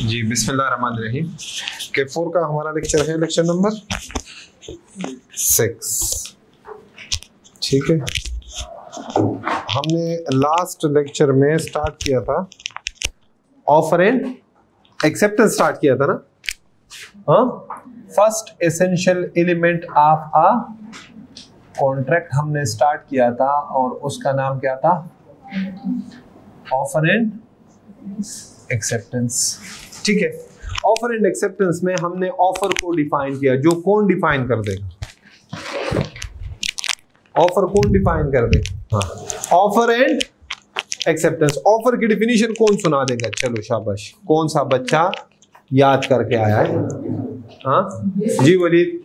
जी बिस्मिल्लाह रहीम के फोर का हमारा लेक्चर है लेक्चर नंबर सिक्स ठीक है? हमने लास्ट लेक्चर में स्टार्ट किया था। ऑफ़र एंड एक्सेप्टेंस स्टार्ट किया था ना? हाँ? First essential element of a contract हमने स्टार्ट किया था और उसका नाम क्या था? ऑफ़र एंड एक्सेप्टेंस ठीक है? ऑफ़र एंड एक्सेप्टेंस में हमने ऑफ़र को डिफाइन किया। जो कौन डिफाइन कर देगा? ऑफ़र कौन डिफाइन कर देगा ऑफ़र एंड एक्सेप्टेंस ऑफ़र की डिफिनीशन कौन सुना देगा? चलो शाबाश। कौन सा बच्चा याद करके आया है? हाँ? जी, Waleed.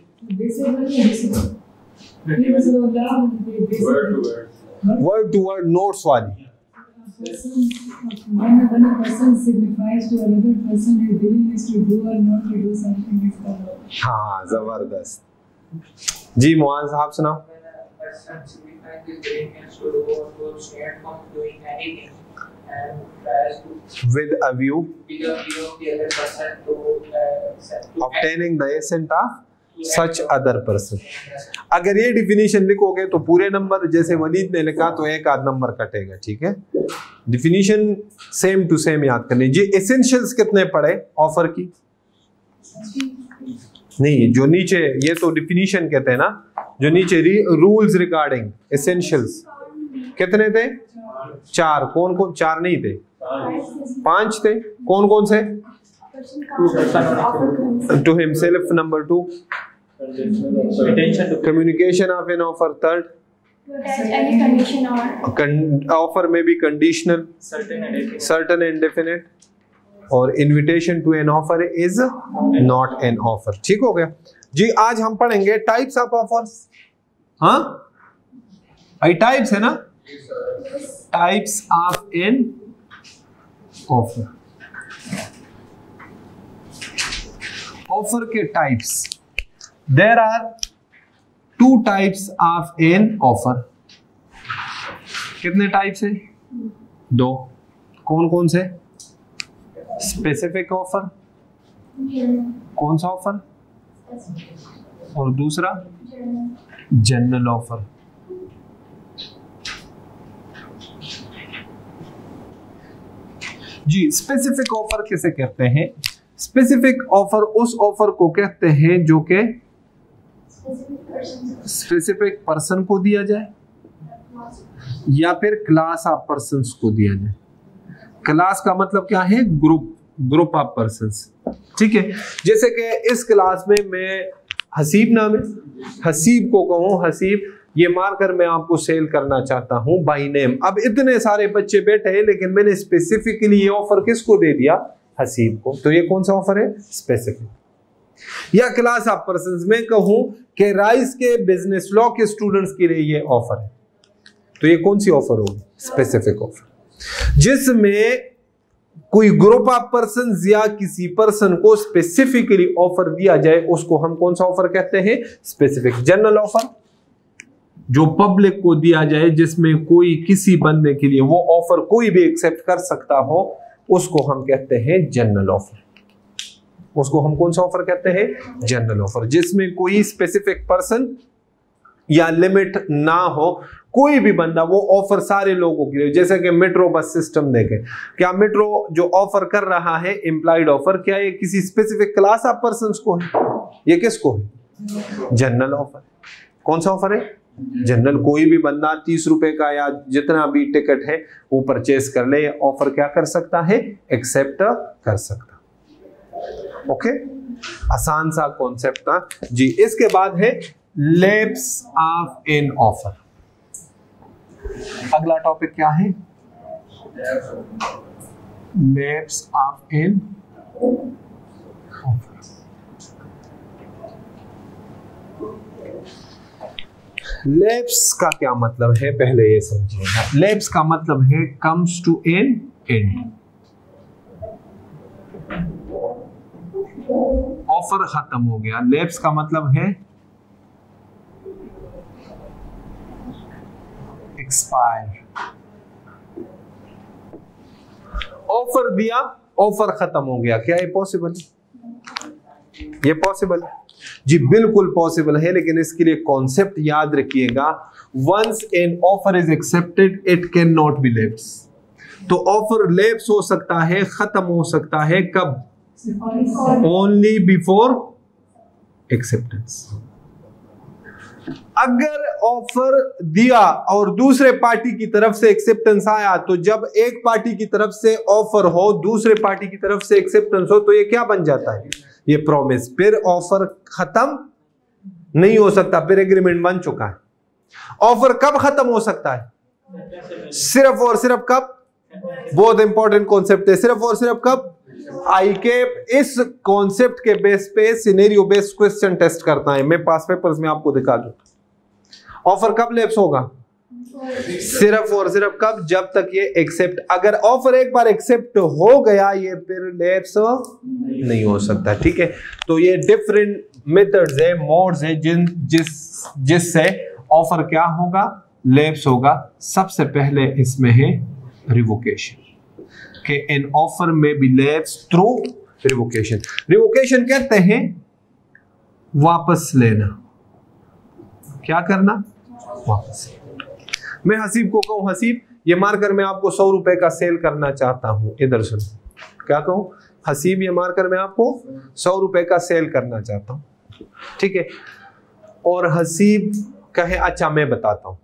Word to word notes वाली। When when a person signifies to another person his willingness to do or not to do something is called हाँ ज़बरदस्त जी मोहन साहब सुनाओ person and tries to with a view with a view of the other person to uh, obtaining the assent of such other person. अगर ये definition लिखोगे तो पूरे number जैसे वलीद ने लिखा तो एक आध नंबर कटेगा, ठीक है? डिफिनीशन सेम टू सेम याद करनी। जी एसेंशियल्स कितने पढ़े ऑफ़र की? नहीं, जो नीचे, ये तो डिफिनीशन कहते हैं ना, जो नीचे रूल्स रिगार्डिंग एसेंशियल्स कितने थे? चार। कौन कौन चार नहीं थे? पाँच थे। कौन कौन से? To himself number two attention communication of an offer third To attach any condition or con- offer may be conditional certain and definite. certain and definite और invitation to an offer is not an offer ठीक हो गया जी आज हम पढ़ेंगे types of offers हाँ आई types है ना types of an offer offer के types there are two types of an offer कितने टाइप्स है? दो. कौन कौन से? स्पेसिफिक ऑफ़र कौन सा ऑफ़र और दूसरा? जनरल ऑफ़र जी स्पेसिफिक ऑफ़र किसे कहते हैं? स्पेसिफिक ऑफ़र उस ऑफ़र को कहते हैं जो कि स्पेसिफिक पर्सन को दिया जाए या फिर क्लास ऑफ़ पर्सन को दिया जाए। क्लास का मतलब क्या है? ग्रुप ग्रुप ऑफ़ पर्सन ठीक है? जैसे कि इस क्लास में मैं हसीब नाम है। हसीब को कहूँ, हसीब, ये मारकर मैं आपको सेल करना चाहता हूँ बाई नेम अब इतने सारे बच्चे बैठे हैं, लेकिन मैंने स्पेसिफिकली ये ऑफ़र किसको दे दिया? हसीब को। तो ये कौन सा ऑफ़र है? स्पेसिफिक या क्लास ऑफ़ पर्सन में कहूँ कि राइस के बिज़नेस लॉ के स्टूडेंट्स के लिए ये ऑफ़र है। तो ये कौन सी ऑफ़र होगी? स्पेसिफिक ऑफ़र जिसमें कोई ग्रुप ऑफ़ पर्सन या किसी पर्सन को स्पेसिफिकली ऑफ़र दिया जाए, उसको हम कौन सा ऑफ़र कहते हैं? स्पेसिफिक जनरल ऑफ़र जो पब्लिक को दिया जाए, जिसमें कोई किसी बंदे के लिए वो ऑफ़र कोई भी एक्सेप्ट कर सकता हो उसको हम कहते हैं जनरल ऑफ़र उसको हम कौन सा ऑफ़र कहते हैं? जनरल ऑफ़र जिसमें कोई स्पेसिफिक पर्सन या लिमिट ना हो, कोई भी बंदा वो ऑफ़र सारे लोगों के लिए, जैसे कि मेट्रो बस सिस्टम देखें। क्या मेट्रो जो ऑफ़र कर रहा है इम्प्लाइड ऑफ़र क्या ये किसी स्पेसिफिक क्लास ऑफ़ पर्सन को है? ये किसको है? जनरल ऑफ़र कौन सा ऑफ़र है? जनरल कोई भी बंदा तीस रुपए का या जितना भी टिकट है, वो परचेस कर ले ऑफ़र क्या कर सकता है? एक्सेप्ट कर सकता। ओके आसान सा कॉन्सेप्ट था। जी, इसके बाद है लेप्स ऑफ़ एन ऑफ़र अगला टॉपिक क्या है? लेप्स ऑफ़ एन लेप्स का क्या मतलब है? पहले ये समझिएगा। लेप्स का मतलब है comes to an end offer खत्म हो गया। लेप्स का मतलब है एक्सपायर ऑफ़र दिया ऑफ़र खत्म हो गया। क्या ये पॉसिबल ये पॉसिबल है। जी, बिल्कुल पॉसिबल है, लेकिन इसके लिए कॉन्सेप्ट याद रखिएगा। Once an offer is accepted it can not be lapse तो ऑफ़र लेप्स हो सकता है, खत्म हो सकता है, कब? ओनली बिफोर एक्सेप्टेंस अगर ऑफ़र दिया और दूसरे पार्टी की तरफ़ से एक्सेप्टेंस आया तो जब एक पार्टी की तरफ़ से ऑफ़र हो, दूसरे पार्टी की तरफ़ से एक्सेप्टेंस हो तो ये क्या बन जाता है? ये प्रॉमिस फिर ऑफ़र खत्म नहीं हो सकता, फिर एग्रीमेंट बन चुका है। ऑफ़र कब खत्म हो सकता है? सिर्फ़ और सिर्फ़ कब? बहुत इंपॉर्टेंट कॉन्सेप्ट है। सिर्फ़ और सिर्फ़ कब? आई के इस कॉन्सेप्ट के बेस पे सिनेरियो बेस्ड क्वेश्चन टेस्ट करता है। मैं पास पेपर्स में आपको दिखा दू। ऑफ़र कब लेप्स होगा? सिर्फ़ और सिर्फ़ कब? जब तक ये एक्सेप्ट अगर ऑफ़र एक बार एक्सेप्ट हो गया, ये फिर लेप्स नहीं हो सकता, ठीक है? तो ये डिफरेंट मेथड्स है मोड्स है, जिन जिस जिससे ऑफ़र क्या होगा? लेप्स होगा। सबसे पहले इसमें है रिवोकेशन के एन ऑफ़र में be lapse through revocation revocation कहते हैं वापस लेना। क्या करना? वापस मैं हसीब को कहूँ, हसीब, ये मारकर मैं आपको सौ रुपए का सेल करना चाहता हूँ। इधर सुन क्या कहूँ? हसीब, ये मारकर मैं आपको सौ रुपए का सेल करना चाहता हूँ। ठीक है? और हसीब कहे अच्छा मैं बताता हूँ।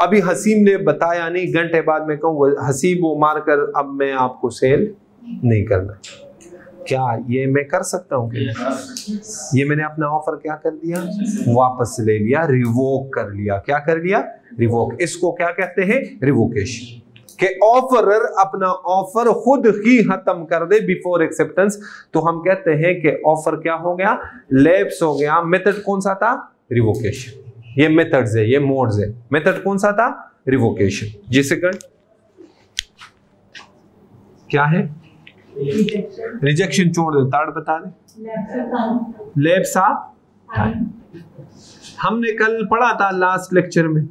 अभी हसीब ने बताया नहीं, घंटे बाद में कहूँ हसीब, वो मारकर अब मैं आपको सेल नहीं करना क्या ये मैं कर सकता हूँ ये मैंने अपना ऑफ़र क्या कर दिया? वापस ले लिया रिवोक कर लिया। क्या कर लिया? रिवोक इसको क्या कहते हैं? रिवोकेशन कि ऑफरर अपना ऑफ़र खुद ही खत्म कर दे बिफोर एक्सेप्टेंस तो हम कहते हैं कि ऑफ़र क्या हो गया? लेप्स हो गया. मेथड कौन सा था? रिवोकेशन ये मेथड्स है ये मोड्स है. मेथड कौन सा था? रिवोकेशन जी सेकंड क्या है? रिजेक्शन छोड़ दे. थर्ड बता दे. लेप्स ऑफ़ हमने कल पढ़ा था लास्ट लेक्चर में.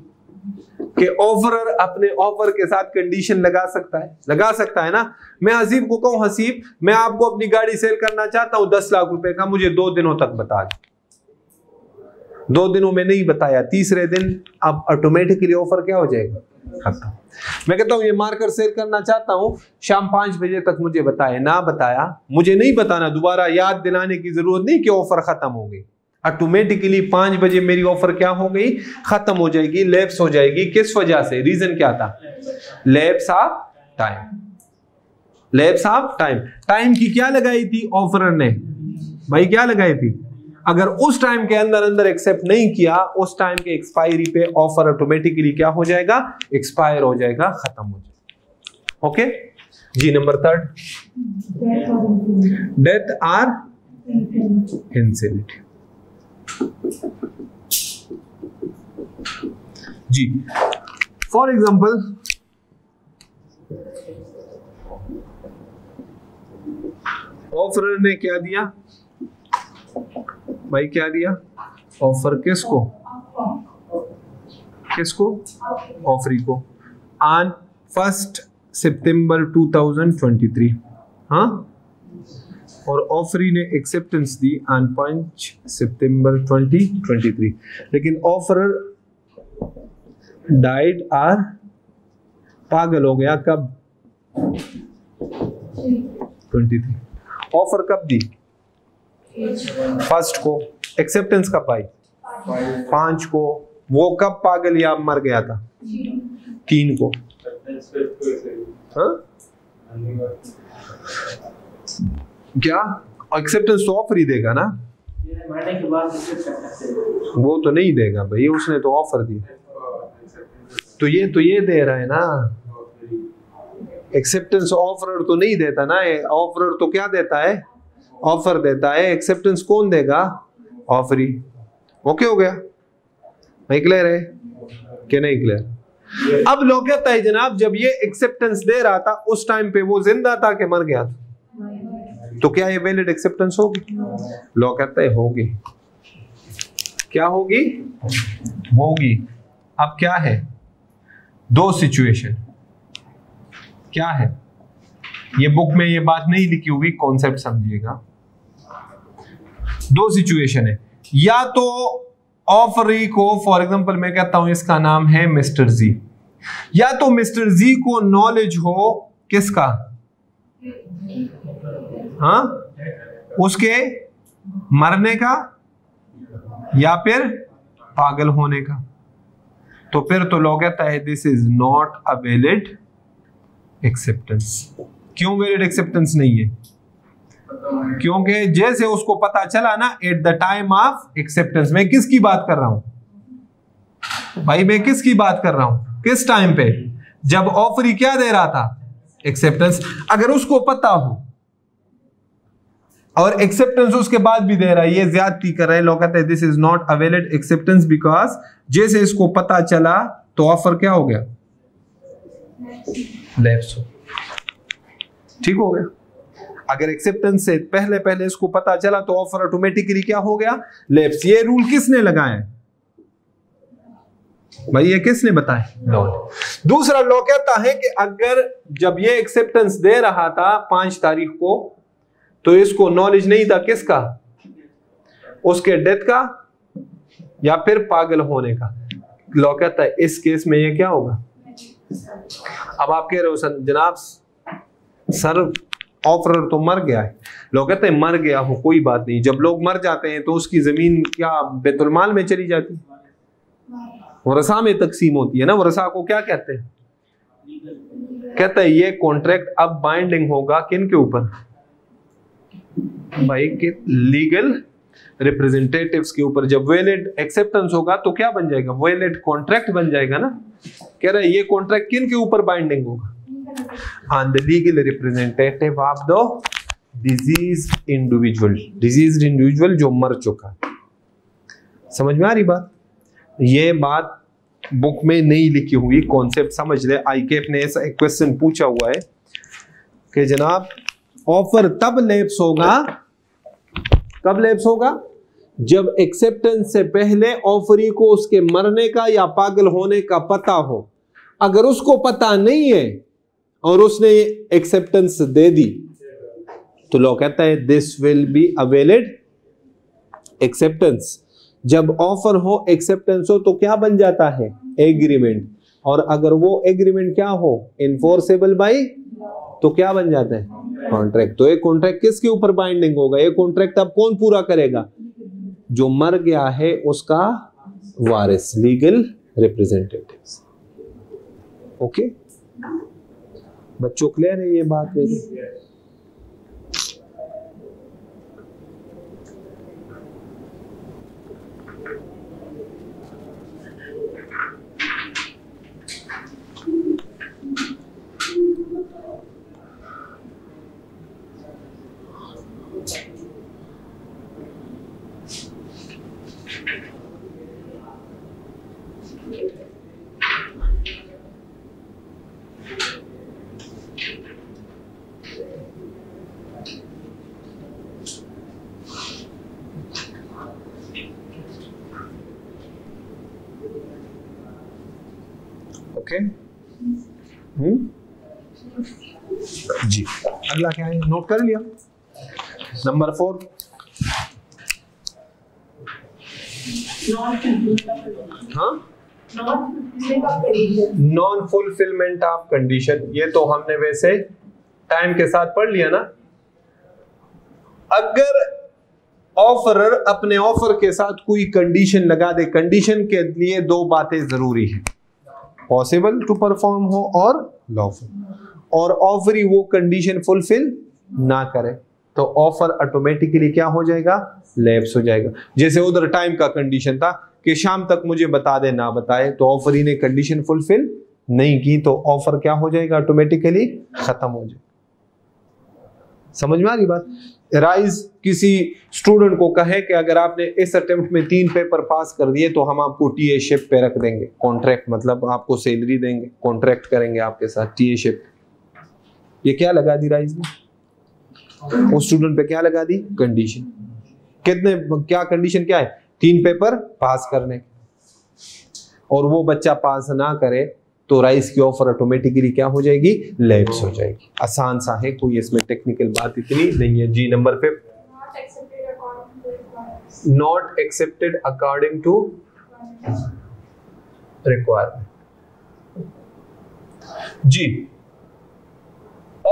कि ऑफरर अपने ऑफ़र के साथ कंडीशन लगा सकता है। लगा सकता है ना? मैं हसीब को कहूँ, हसीब, मैं आपको अपनी गाड़ी सेल करना चाहता हूँ, दस लाख रुपए का, मुझे दो दिनों तक बता दे। दो दिनों में नहीं बताया, तीसरे दिन अब ऑटोमेटिकली ऑफ़र क्या हो जाएगा? खत्म। मैं कहता हूँ, ये मार्कर सेल करना चाहता हूँ, शाम पाँच बजे तक मुझे बताए ना बताया, मुझे नहीं बताना, दोबारा याद दिलाने की ज़रूरत नहीं कि ऑफ़र खत्म हो गई। ऑटोमेटिकली पाँच बजे मेरी ऑफ़र क्या हो गई? खत्म हो जाएगी लैप्स हो जाएगी। किस वजह से? रीजन क्या था? Lapse of time lapse of time time की क्या लगाई थी ऑफ़र ने? भाई क्या लगाई थी? अगर उस टाइम के अंदर अंदर एक्सेप्ट नहीं किया उस टाइम के एक्सपायरी पे ऑफ़र ऑटोमेटिकली क्या हो जाएगा? एक्सपायर हो जाएगा खत्म हो जाएगा। Okay ji number third death or insanity ji. For example offer ने क्या दिया? भाई क्या दिया? ऑफ़र किसको? किसको? ऑफरी को। ऑन फ़र्स्ट सितंबर 2023 हाँ? और ऑफरी ने एक्सेप्टेंस दी ऑन पाँच सितंबर 2023 लेकिन ऑफ़र डाइड आर पागल हो गया कब? 23 ऑफ़र कब दी? फ़र्स्ट को। एक्सेप्टेंस कब आई पाँच को। वो कब पागल या मर गया था? तीन को। हाँ? क्या? एक्सेप्टेंस तो ऑफ़र ही देगा ना? वो तो नहीं देगा भाई, उसने तो ऑफ़र दी। तो ये तो ये दे रहा है ना? एक्सेप्टेंस ऑफ़र तो नहीं देता ना ऑफ़र तो क्या देता है? ऑफ़र देता है। एक्सेप्टेंस कौन देगा? ऑफरी ओके हो गया। नहीं क्लियर है? कि नहीं क्लियर अब लोग कहता है जनाब, जब ये एक्सेप्टेंस दे रहा था, उस टाइम पे वो ज़िंदा था कि मर गया था। तो क्या ये वैलिड एक्सेप्टेंस होगी? लॉ कहता है, होगी। क्या होगी? होगी। अब क्या है? दो सिचुएशन क्या है? ये बुक में ये बात नहीं लिखी हुई कॉन्सेप्ट समझिएगा। दो सिचुएशन है। या तो ऑफरी को फॉर एग्जांपल मैं कहता हूँ इसका नाम है मिस्टर जी। या तो मिस्टर जी को नॉलेज हो, किसका? हाँ? उसके मरने का या फिर पागल होने का? तो फिर तो लोग कहता है this is not a valid acceptance क्यों वैलिड एक्सेप्टेंस नहीं है? क्योंकि जैसे उसको पता चला ना at the time of acceptance मैं किसकी बात कर रहा हूँ? भाई, मैं किसकी बात कर रहा हूँ? किस टाइम पे? जब ऑफरी क्या दे रहा था? एक्सेप्टेंस अगर उसको पता हो, और एक्सेप्टेंस उसके बाद भी दे रहा है, ये ज्यादती कर रहा है, लोग कहते हैं this is not a valid acceptance because जैसे इसको पता चला तो ऑफ़र क्या हो गया? लेफ़्ट ठीक हो गया? अगर एक्सेप्टेंस से पहले पहले इसको पता चला तो ऑफ़र ऑटोमेटिकली क्या हो गया? लेफ़्ट ये रूल किसने लगाया? भाई, ये किसने बताया? लॉ दूसरा लॉ कहता है कि अगर जब ये एक्सेप्टेंस दे रहा था पाँच तारीख को तो इसको नॉलेज नहीं था किसका? उसके डेथ का या फिर पागल होने का? लॉ कहता है, इस केस में ये क्या होगा? अब आप कह रहे हो, सर, जनाब, सर ऑफरर तो मर गया है। लोग कहते हैं, मर गया हो, कोई बात नहीं। जब लोग मर जाते हैं तो उसकी ज़मीन क्या बेतुलमाल में चली जाती वरसा में तकसीम होती है ना, वरसा को क्या कहते हैं? कहते हैं, ये कॉन्ट्रैक्ट अब बाइंडिंग होगा किन के ऊपर? भाई, के लीगल रिप्रेजेंटेटिव्स के ऊपर। जब वेलिड एक्सेप्टेंस होगा तो क्या बन जाएगा? वेलिड कॉन्ट्रैक्ट बन जाएगा ना? कह रहे ये कॉन्ट्रैक्ट किन के ऊपर बाइंडिंग होगा? On the legal representative of the deceased individual deceased individual जो मर चुका समझ में आ रही बात? ये बात बुक में नहीं लिखी हुई कॉन्सेप्ट समझ ले। आईकेफ ने ऐसा एक क्वेश्चन पूछा हुआ है कि जनाब ऑफ़र तब लेप्स होगा, कब लेप्स होगा? जब एक्सेप्टेंस से पहले ऑफरी को उसके मरने का या पागल होने का पता हो। अगर उसको पता नहीं है और उसने एक्सेप्टेंस दे दी तो लॉ कहता है this will be a valid acceptance जब ऑफ़र हो एक्सेप्टेंस हो तो क्या बन जाता है? एग्रीमेंट और अगर वो एग्रीमेंट क्या हो? इन्फोर्सेबल बाई तो क्या बन जाता है? कॉन्ट्रैक्ट तो ये कॉन्ट्रैक्ट किसके ऊपर बाइंडिंग होगा? ये कॉन्ट्रैक्ट अब कौन पूरा करेगा? जो मर गया है, उसका वारिस लीगल रिप्रेजेंटेटिव ओके बच्चों क्लियर है ये बात? मेरी ओके हम्म जी अगला क्या है? नोट कर लिया। नंबर फोर हाँ? नॉन फुलफिलमेंट ऑफ़ कंडीशन ये तो हमने वैसे टाइम के साथ पढ़ लिया ना। अगर ऑफरर अपने ऑफ़र के साथ कोई कंडीशन लगा दे कंडीशन के लिए दो बातें ज़रूरी है। पॉसिबल टू परफॉर्म हो और लॉफुल और ऑफ़र ही वो कंडीशन फुलफिल ना करे तो ऑफ़र ऑटोमेटिकली क्या हो जाएगा? लैप्स हो जाएगा। जैसे उधर टाइम का कंडीशन था कि शाम तक मुझे बता दे, ना बताए तो ऑफ़र ही ने कंडीशन फुलफिल नहीं की तो ऑफ़र क्या हो जाएगा? ऑटोमेटिकली खत्म हो जाएगा समझ में आ रही बात? राइज किसी स्टूडेंट को कहे कि अगर आपने इस अटेम्प्ट में तीन पेपर पास कर दिए तो हम आपको टीए शिप पे रख देंगे। कॉन्ट्रैक्ट मतलब आपको सैलरी देंगे कॉन्ट्रैक्ट करेंगे आपके साथ टीए शिप ये क्या लगा दी राइज ने? उस स्टूडेंट पे क्या लगा दी? कंडीशन कितने, क्या कंडीशन क्या है? तीन पेपर पास करने और वो बच्चा पास ना करे तो राइस की ऑफ़र ऑटोमेटिकली क्या हो जाएगी? लैप्स हो जाएगी। आसान सा है, कोई इसमें टेक्निकल बात इतनी नहीं है। जी number fifth. Not accepted according to requirement ji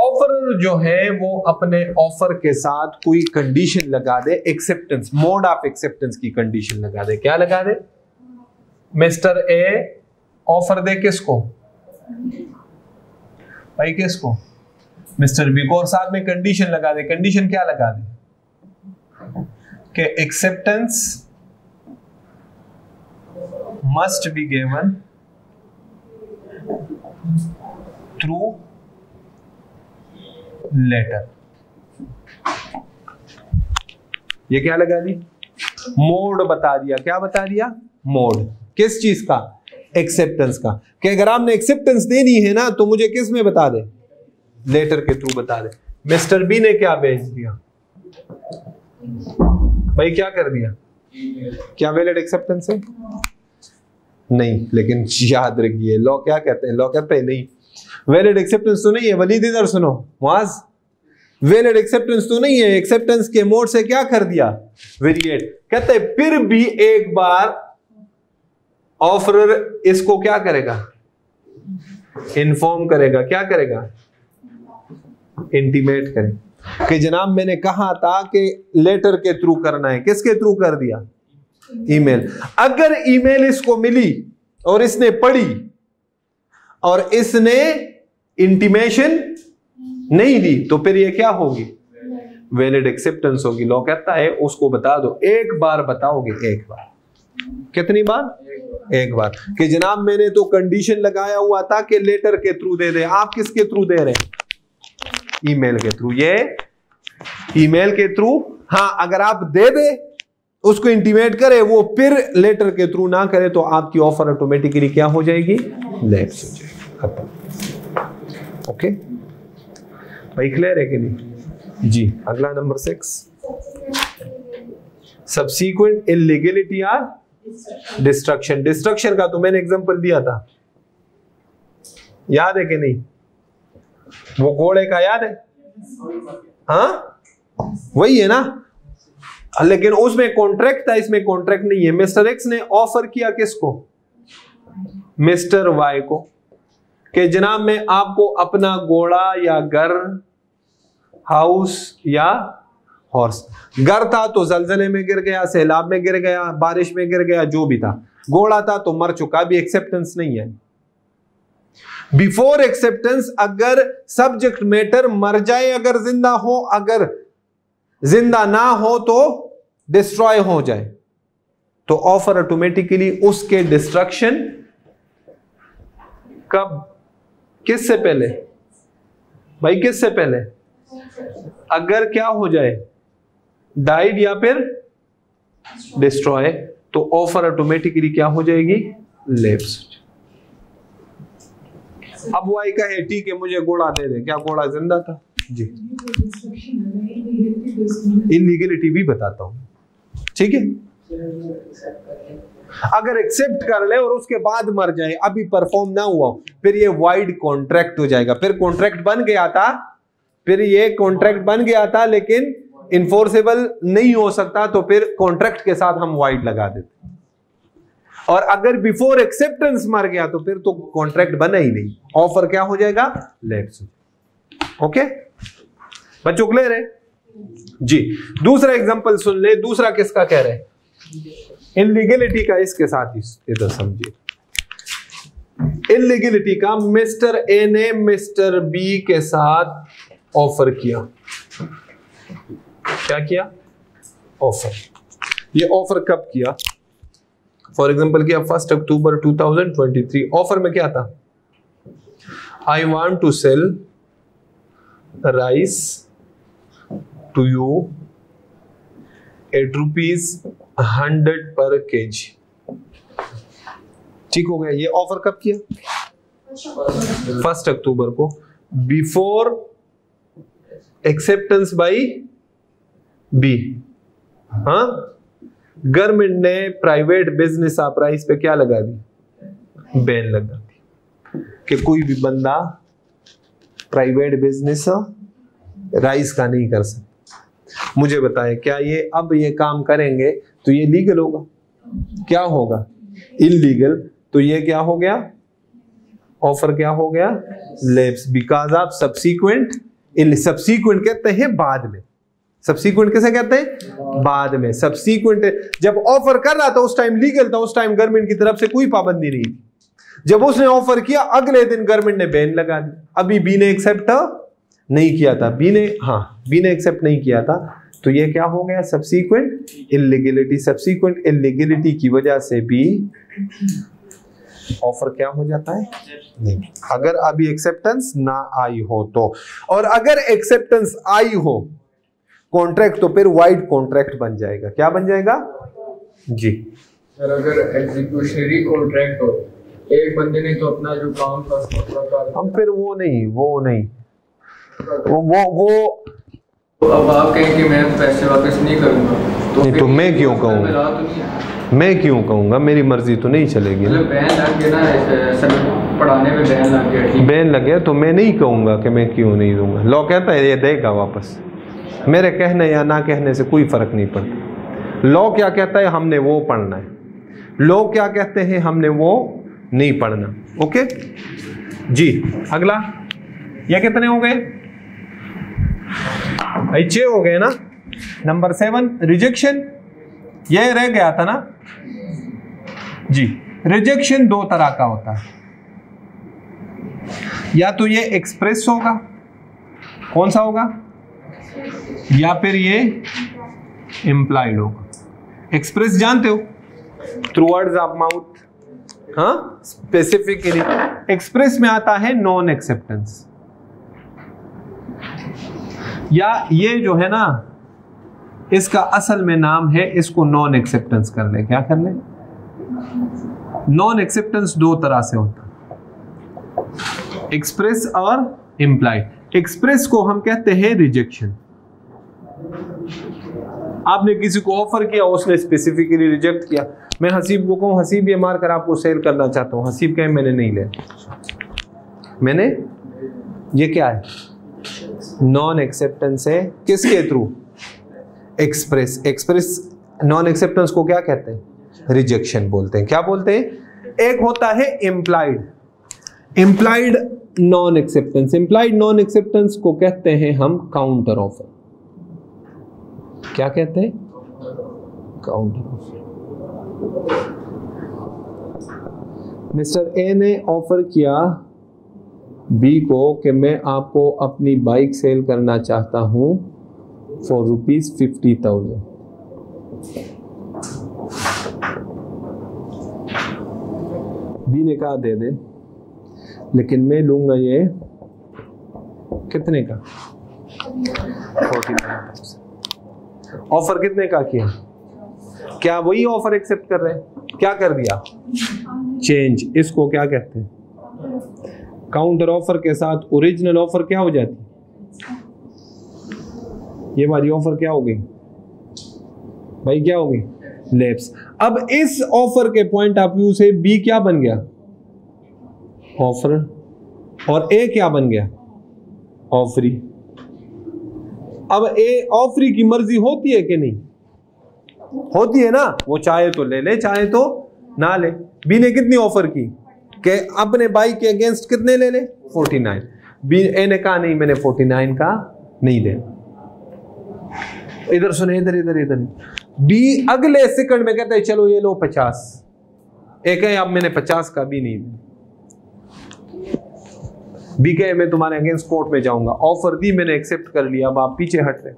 offer जो है वो अपने ऑफ़र के साथ कोई कंडीशन लगा दे एक्सेप्टेंस मोड ऑफ़ एक्सेप्टेंस की कंडीशन लगा दे। क्या लगा दे? मिस्टर ए ऑफ़र दे किसको? भाई किसको? मिस्टर बी को और साथ में कंडीशन लगा दे। कंडीशन क्या लगा दे? कि acceptance must be given through letter ये क्या लगा दी मोड बता दिया। क्या बता दिया? मोड। किस चीज़ का? एक्सेप्टेंस का। कि अगर आपने एक्सेप्टेंस देनी है ना तो मुझे किसमें बता दे? लेटर के थ्रू बता दे। मिस्टर बी ने क्या भेज दिया? भाई, क्या कर दिया? क्या वैलिड एक्सेप्टेंस है? नहीं, लेकिन याद रखिए लॉ क्या कहते हैं? लॉ कहते हैं, नहीं। वैलिड एक्सेप्टेंस तो नहीं है वलीद इधर सुनो मुआज वैलिड एक्सेप्टेंस तो नहीं है एक्सेप्टेंस के मोड से क्या कर दिया? वेरिएट कहते फिर भी एक बार ऑफरर इसको क्या करेगा? इन्फॉर्म करेगा। क्या करेगा? इंटीमेट करेगा कि जनाब, मैंने कहा था कि लेटर के थ्रू करना है। किसके थ्रू कर दिया? ईमेल अगर ईमेल इसको मिली और इसने पढ़ी और इसने इंटीमेशन नहीं दी तो फिर ये क्या होगी? वैलिड एक्सेप्टेंस होगी। लॉ कहता है, उसको बता दो। एक बार बताओगे, एक बार। कितनी बार? एक बार। कि जनाब, मैंने तो कंडीशन लगाया हुआ था कि लेटर के थ्रू दे दे। आप किसके थ्रू दे रहे हैं? ईमेल के थ्रू ये ईमेल के थ्रू हाँ अगर आप दे दे, उसको इंटीमेट करे, वो फिर लेटर के थ्रू ना करे तो आपकी ऑफ़र ऑटोमेटिकली क्या हो जाएगी? लैप्स हो जाएगी। खत्म ओके भाई क्लियर है कि नहीं? जी। अगला number six subsequent illegality or destruction destruction का तो मैंने एग्जांपल दिया था। याद है कि नहीं? वो घोड़े का याद है? हाँ? वही है ना? लेकिन उसमें कॉन्ट्रैक्ट था इसमें कॉन्ट्रैक्ट नहीं है। मिस्टर एक्स ने ऑफ़र किया किसको? मिस्टर वाई को। कि जनाब मैं आपको अपना घोड़ा या घर हाउस या हॉर्स घर था तो जलजले में गिर गया, सैलाब में गिर गया, बारिश में गिर गया, जो भी था। घोड़ा था तो मर चुका भी एक्सेप्टेंस नहीं है। बिफोर एक्सेप्टेंस अगर सब्जेक्ट मैटर मर जाए, अगर ज़िंदा हो, अगर ज़िंदा ना हो तो डिस्ट्रॉय हो जाए। तो ऑफ़र ऑटोमेटिकली उसके डिस्ट्रक्शन कब किससे पहले? भाई, किससे पहले? अगर क्या हो जाए डाइड या फिर डिस्ट्रॉय तो ऑफ़र ऑटोमेटिकली क्या हो जाएगी? लेप्स अब वो आई कहे, ठीक है, मुझे घोड़ा दे दे। क्या घोड़ा ज़िंदा था? जी। इलीगलिटी भी बताता हूँ। ठीक है? अगर एक्सेप्ट कर ले और उसके बाद मर जाए, अभी परफॉर्म ना हुआ, फिर ये वाइड कॉन्ट्रैक्ट हो जाएगा। फिर कॉन्ट्रैक्ट बन गया था, फिर ये कॉन्ट्रैक्ट बन गया था, लेकिन इन्फोर्सेबल नहीं हो सकता तो फिर कॉन्ट्रैक्ट के साथ हम वाइड लगा देते और अगर बिफोर एक्सेप्टेंस मर गया तो फिर तो कॉन्ट्रैक्ट बना ही नहीं। ऑफ़र क्या हो जाएगा? लेट्स ओके बच्चों क्लियर है? जी। दूसरा एग्जांपल सुन ले। दूसरा किसका कह रहे हैं? इनलीगलिटी का इसके साथ इधर समझिए। इनलीगलिटी का मिस्टर ए ने मिस्टर बी के साथ ऑफ़र किया। क्या किया? ऑफ़र ये ऑफ़र कब किया? फॉर एग्ज़ाम्पल किया फ़र्स्ट अक्टूबर 2023 ऑफ़र में क्या था? I want to sell rice to you at rupees hundred per K G ठीक हो गया, ये ऑफ़र कब किया? फ़र्स्ट अक्टूबर को। बिफोर एक्सेप्टेंस बाई बी हाँ? गवर्नमेंट ने प्राइवेट बिज़नेस प्राइस पे क्या लगा दी? बैन लगा दी। कि कोई भी बंदा प्राइवेट बिज़नेस राइस का नहीं कर सकता। मुझे बताएँ, क्या ये अब ये काम करेंगे? तो ये लीगल होगा। क्या होगा? इलीगल तो ये क्या हो गया? ऑफ़र क्या हो गया? Lapse because of subsequent subsequent कहते हैं बाद में। सब्सीक्वेंट कैसे कहते हैं? बाद में। सब्सीक्वेंट जब ऑफ़र कर रहा था, उस टाइम लीगल था, उस टाइम गवर्नमेंट की तरफ़ से कोई पाबंदी नहीं थी। जब उसने ऑफ़र किया, अगले दिन गवर्नमेंट ने बैन लगा दी अभी बी ने एक्सेप्ट नहीं किया था। बी ने हाँ बी ने एक्सेप्ट नहीं किया था। तो ये क्या हो गया? सब्सीक्वेंट इलीगलिटी सब्सीक्वेंट इलीगलिटी की वजह से भी ऑफ़र क्या हो जाता है? नहीं। अगर अभी एक्सेप्टेंस ना आई हो तो। और अगर एक्सेप्टेंस आई हो कॉन्ट्रैक्ट तो फिर वाइड कॉन्ट्रैक्ट बन जाएगा। क्या बन जाएगा? जी। सर अगर एग्जीक्यूशनरी कॉन्ट्रैक्ट हो एक बंदे ने तो अपना जो काम था हम फिर वो नहीं वो नहीं। वो वो वो तो अब आप कहें कि मैं पैसे वापस नहीं करूँगा। नहीं, तो मैं क्यों कहूँगा? तो। मैं क्यों कहूँगा? मेरी मर्ज़ी तो नहीं चलेगी मतलब बैन लग गया ना पढ़ाने में बैन लग गया बैन लग गया तो मैं नहीं कहूँगा कि मैं क्यों नहीं दूँगा। लॉ कहता है ये देगा वापस। मेरे कहने या ना कहने से कोई फ़र्क नहीं पड़ता। लॉ क्या कहता है? हमने वो पढ़ना है। लॉ क्या कहते हैं? हमने वो नहीं पढ़ना। ओके? जी अगला। ये कितने हो गए? छह हो गए ना? नंबर सेवन रिजेक्शन ये रह गया था ना? जी रिजेक्शन दो तरह का होता है। या तो ये एक्सप्रेस होगा। कौन सा होगा? या फिर ये इंप्लाइड होगा। एक्सप्रेस जानते हो? थ्रू वर्ड्स ऑफ़ माउथ हाँ? स्पेसिफिकली एक्सप्रेस में आता है नॉन एक्सेप्टेंस या ये जो है ना, इसका असल में नाम है इसको नॉन एक्सेप्टेंस कर ले क्या कर ले नॉन एक्सेप्टेंस दो तरह से होता एक्सप्रेस और इंप्लाइड एक्सप्रेस को हम कहते हैं रिजेक्शन आपने किसी को ऑफ़र किया, उसने स्पेसिफिकली रिजेक्ट किया। मैं हसीब को कहूँ, हसीब ये मारकर आपको सेल करना चाहता हूँ। हसीब कहे, मैंने नहीं लिया। मैंने? ये क्या है? नॉन एक्सेप्टेंस है किसके through express express non acceptance को क्या कहते हैं? रिजेक्शन बोलते हैं। क्या बोलते हैं? एक होता है implied implied non acceptance implied non acceptance को कहते हैं हम काउंटर ऑफ़र क्या कहते हैं? काउंटर ऑफ़र मिस्टर ए ने ऑफ़र किया बी को कि मैं आपको अपनी बाइक सेल करना चाहता हूँ for rupees fifty thousand B ने कहा, दे दे। लेकिन मैं लूँगा ये कितने का? ऑफ़र कितने का किया? क्या वही ऑफ़र एक्सेप्ट कर रहे हैं? क्या कर दिया? चेंज इसको क्या कहते हैं? काउंटर ऑफ़र के साथ ओरिजिनल ऑफ़र क्या हो जाती? ये वाली ऑफ़र क्या हो गई? भाई क्या हो गई? लेप्स अब इस ऑफ़र के पॉइंट ऑफ़ व्यू से बी क्या बन गया? ऑफ़र और ए क्या बन गया? ऑफरी अब ए ऑफरी की मर्ज़ी होती है कि नहीं? होती है ना? वो चाहे तो ले ले, चाहे तो ना ले। बी ने कितनी ऑफ़र की? कि अपने बाइक के अगेंस्ट कितने ले ले? 49 बी ए ने कहा, नहीं, मैंने 49 का नहीं दे. इधर सुने, इधर इधर इधर। बी अगले सेकंड में कहते हैं, चलो, ये लो 50 एक है अब मैंने 50 का भी नहीं दिया बी कहे, मैं तुम्हारे अगेंस्ट कोर्ट में जाऊँगा। ऑफ़र दी, मैंने एक्सेप्ट कर लिया। अब आप पीछे हट रहे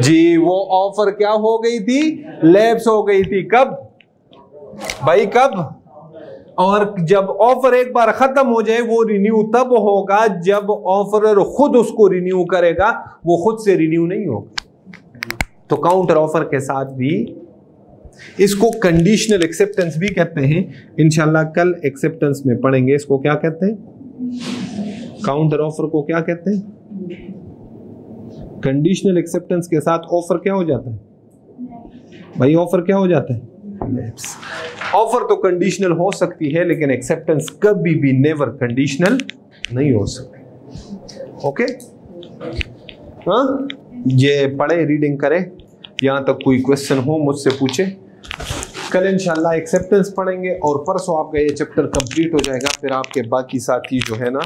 जी, वो ऑफ़र क्या हो गई थी? लैप्स हो गई थी। कब? भाई, कब? और जब ऑफ़र एक बार खत्म हो जाए, वो रिन्यू तब होगा जब ऑफरर खुद उसको रिन्यू करेगा, वो खुद से रिन्यू नहीं होगा। तो काउंटर ऑफ़र के साथ भी इसको कंडीशनल एक्सेप्टेंस भी कहते हैं। इंशाल्लाह कल एक्सेप्टेंस में पढ़ेंगे, इसको क्या कहते हैं? काउंटर ऑफ़र को क्या कहते हैं? कंडीशनल एक्सेप्टेंस के साथ ऑफ़र क्या हो जाता है? भाई ऑफ़र क्या हो जाता है? लैब्स ऑफ़र तो कंडीशनल हो सकती है, लेकिन एक्सेप्टेंस कभी भी नेवर कंडीशनल नहीं हो सकती। ओके हाँ? ये पढ़े रीडिंग करें। यहाँ तक कोई क्वेश्चन हो, मुझसे पूछे। कल इंशाल्लाह एक्सेप्टेंस पढ़ेंगे और परसों आपका ये चैप्टर कंप्लीट हो जाएगा, फिर आपके बाकी साथी जो है ना